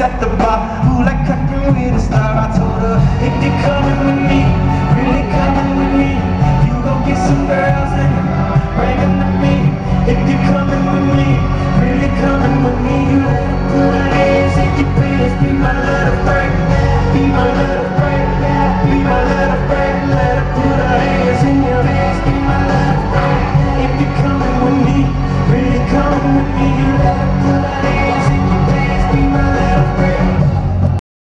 at the bar who like I with a star? I told her, if you're coming with me Really coming with me You go get some girls and bring them to me. If you're coming with me Really coming with me You let them pull their hands in your please be my little friend Be my little friend Be my little friend. Let her put her hands in your hands Be my little friend. If you're coming with me Really coming with me